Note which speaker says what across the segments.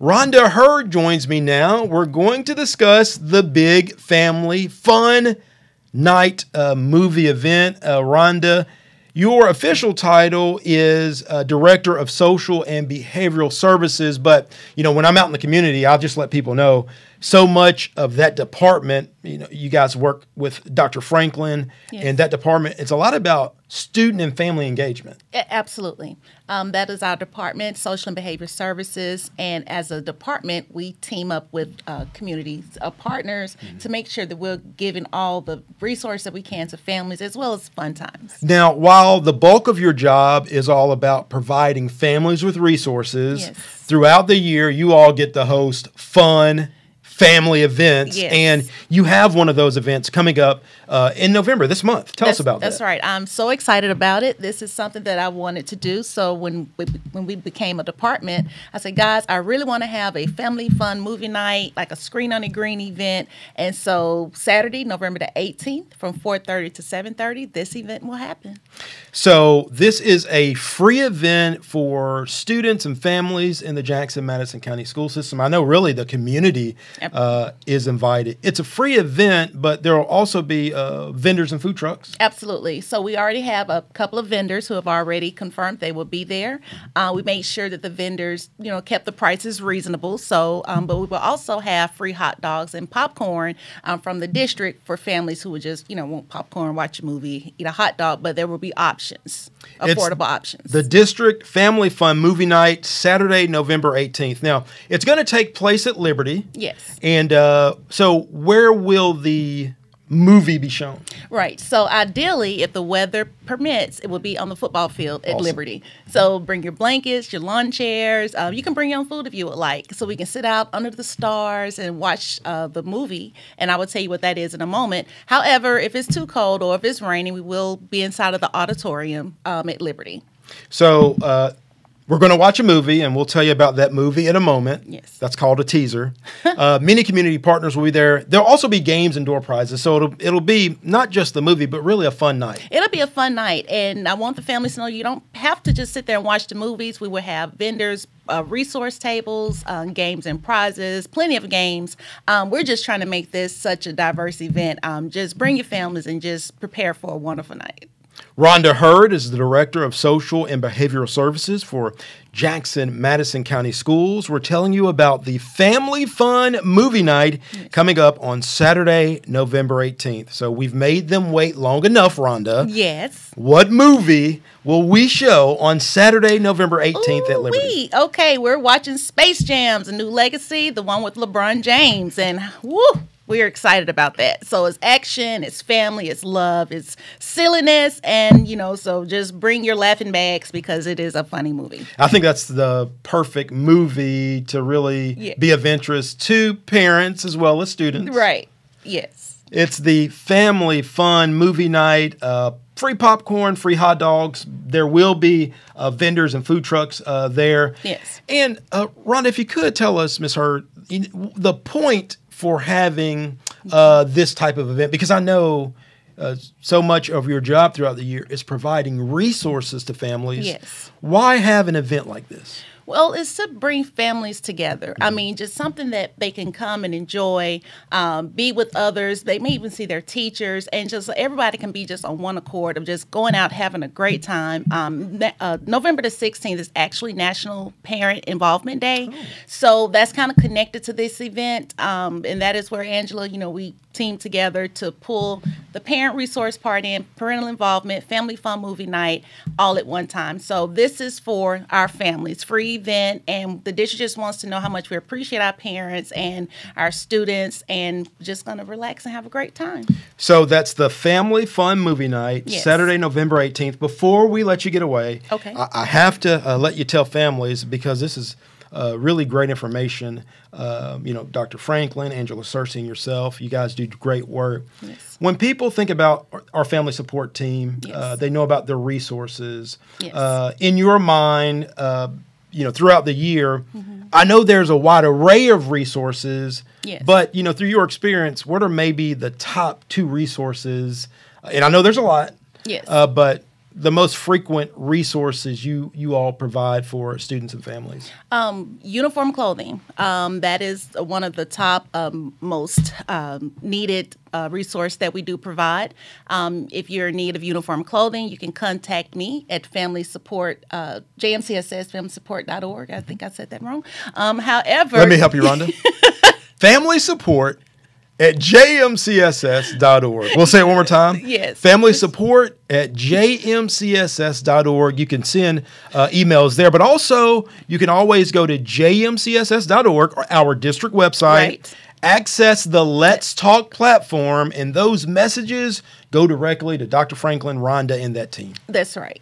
Speaker 1: Rhonda Heard joins me now. We're going to discuss the big family fun night uh, movie event. Uh, Rhonda, your official title is uh, Director of Social and Behavioral Services, but you know when I'm out in the community, I'll just let people know so much of that department. You know, you guys work with Dr. Franklin,
Speaker 2: Yes.
Speaker 1: and that department. It's a lot about student and family engagement.
Speaker 2: Absolutely. Um, that is our department, Social and Behavior Services. And as a department, we team up with uh, communities, uh, partners to make sure that we're giving all the resources that we can to families as well as fun times.
Speaker 1: Now, while the bulk of your job is all about providing families with resources,
Speaker 2: Yes.
Speaker 1: throughout the year you all get to host fun family events,
Speaker 2: Yes.
Speaker 1: and you have one of those events coming up uh, in November this month. Tell us about
Speaker 2: That's
Speaker 1: that.
Speaker 2: That's right. I'm so excited about it. This is something that I wanted to do. So when we, when we became a department, I said, guys, I really want to have a family fun movie night, like a screen on the green event. And so Saturday, November the 18th, from 4:30 to 7:30, this event will happen.
Speaker 1: So, this is a free event for students and families in the Jackson Madison County school system. I know really the community. Uh, is invited. It's a free event, but there will also be uh, vendors and food trucks.
Speaker 2: Absolutely. So we already have a couple of vendors who have already confirmed they will be there. Uh, we made sure that the vendors, you know, kept the prices reasonable. So, um, but we will also have free hot dogs and popcorn um, from the district for families who would just, you know, want popcorn, watch a movie, eat a hot dog. But there will be options,
Speaker 1: It's
Speaker 2: affordable options.
Speaker 1: The District Family Fun Movie Night, Saturday, November 18th. Now, it's going to take place at Liberty.
Speaker 2: yes.
Speaker 1: And uh, so, where will the movie be shown?
Speaker 2: Right. So ideally, if the weather permits, it will be on the football field at
Speaker 1: Awesome.
Speaker 2: Liberty. So bring your blankets, your lawn chairs. Um, you can bring your own food if you would like, so we can sit out under the stars and watch uh, the movie. And I will tell you what that is in a moment. However, if it's too cold or if it's raining, we will be inside of the auditorium um, at Liberty.
Speaker 1: So, uh, we're going to watch a movie, and we'll tell you about that movie in a moment.
Speaker 2: Yes.
Speaker 1: That's called a teaser. uh, many community partners will be there. There'll also be games and door prizes. So, it'll, it'll be not just the movie, but really a fun night.
Speaker 2: It'll be a fun night, and I want the families to know you don't have to just sit there and watch the movies. We will have vendors, uh, resource tables, um, games and prizes, plenty of games. Um, we're just trying to make this such a diverse event. Um, just bring your families and just prepare for a wonderful night.
Speaker 1: Rhonda Heard is the Director of Social and Behavioral Services for Jackson Madison County Schools. We're telling you about the Family Fun Movie Night coming up on Saturday, November 18th. So we've made them wait long enough, Rhonda.
Speaker 2: Yes.
Speaker 1: What movie will we show on Saturday, November 18th at Liberty?
Speaker 2: Ooh-wee. Okay, we're watching Space Jams, a new legacy, the one with LeBron James, and woo, we're excited about that. So it's action, it's family, it's love, it's silliness, and you know, so just bring your laughing bags because it is a funny movie.
Speaker 1: I think that's the perfect movie to really
Speaker 2: Yeah.
Speaker 1: be of interest to parents as well as students.
Speaker 2: Right. Yes.
Speaker 1: It's the family fun movie night. Uh, free popcorn, free hot dogs. There will be uh, vendors and food trucks uh, there.
Speaker 2: Yes.
Speaker 1: And uh, Rhonda, if you could tell us, Miss Heard, the point for having uh, this type of event, because I know uh, so much of your job throughout the year is providing resources to families.
Speaker 2: Yes.
Speaker 1: Why have an event like this?
Speaker 2: Well, it's to bring families together. I mean, just something that they can come and enjoy, um, be with others. They may even see their teachers, and just everybody can be just on one accord of just going out having a great time. Um, uh, November the 16th is actually National Parent Involvement Day, so that's kind of connected to this event, um, and that is where Angela, you know, we team together to pull the parent resource part in, parental involvement, family fun movie night, all at one time. So this is for our families, free event, and the district just wants to know how much we appreciate our parents and our students, and just gonna relax and have a great time.
Speaker 1: So that's the Family Fun Movie Night,
Speaker 2: Yes.
Speaker 1: Saturday, November 18th. Before we let you get away,
Speaker 2: Okay.
Speaker 1: I, I have to uh, let you tell families because this is uh, really great information. Um, you know, Dr. Franklin, Angela Cersei, and yourself, you guys do great work.
Speaker 2: Yes.
Speaker 1: When people think about our, family support team, uh, they know about their resources.
Speaker 2: Yes.
Speaker 1: Uh, in your mind, uh, you know, throughout the year,
Speaker 2: Mm-hmm.
Speaker 1: I know there's a wide array of resources.
Speaker 2: Yes.
Speaker 1: But you know, through your experience, what are maybe the top two resources? And I know there's a lot.
Speaker 2: Yes.
Speaker 1: Uh, but the most frequent resources you you all provide for students and families?
Speaker 2: Um, uniform clothing. Um, that is one of the top um, most um, needed uh, resource that we do provide. Um, if you're in need of uniform clothing, you can contact me at Family Support, uh, JMCSS, FamilySupport.org. I think I said that wrong. Um, however,
Speaker 1: Let me help you, Rhonda. Family support at jmcss.org. We'll say it one more time.
Speaker 2: Yes.
Speaker 1: Family support at jmcss.org. You can send uh, emails there, but also you can always go to jmcss.org or our district website.
Speaker 2: Right.
Speaker 1: Access the Let's Talk platform, and those messages go directly to Dr. Franklin, Rhonda, and that team.
Speaker 2: That's right.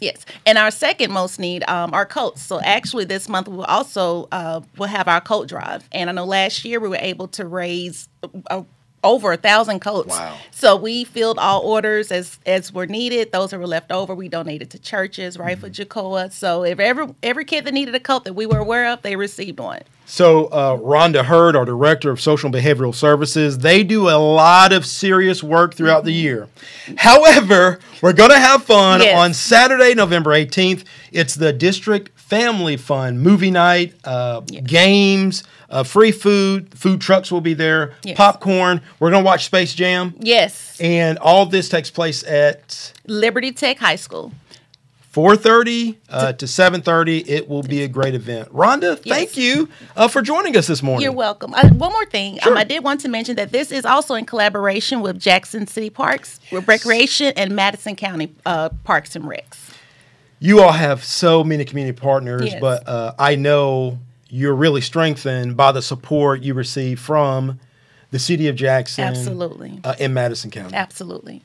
Speaker 2: Yes, and our second most need um, are coats. So actually, this month we will also uh, will have our coat drive. And I know last year we were able to raise uh, over a thousand coats.
Speaker 1: Wow.
Speaker 2: So we filled all orders as as were needed. Those that were left over, we donated to churches, right for Jacoa. So if every every kid that needed a coat that we were aware of, they received one.
Speaker 1: So, uh, Rhonda Heard, our director of social and behavioral services, they do a lot of serious work throughout the year. However, we're going to have fun
Speaker 2: Yes.
Speaker 1: on Saturday, November 18th. It's the District Family Fun movie night, uh, games, uh, free food. Food trucks will be there,
Speaker 2: Yes.
Speaker 1: popcorn. We're going to watch Space Jam.
Speaker 2: Yes,
Speaker 1: And all this takes place at
Speaker 2: Liberty Tech High School.
Speaker 1: 4.30 uh, to 7.30. It will be a great event. Rhonda, thank you uh, for joining us this morning.
Speaker 2: You're welcome. Uh, one more thing,
Speaker 1: Sure.
Speaker 2: um, I did want to mention that this is also in collaboration with Jackson City Parks, with Recreation, and Madison County uh, Parks and Recs.
Speaker 1: You all have so many community partners,
Speaker 2: Yes.
Speaker 1: but uh, I know you're really strengthened by the support you receive from the city of Jackson,
Speaker 2: Absolutely.
Speaker 1: uh, in Madison County.
Speaker 2: Absolutely.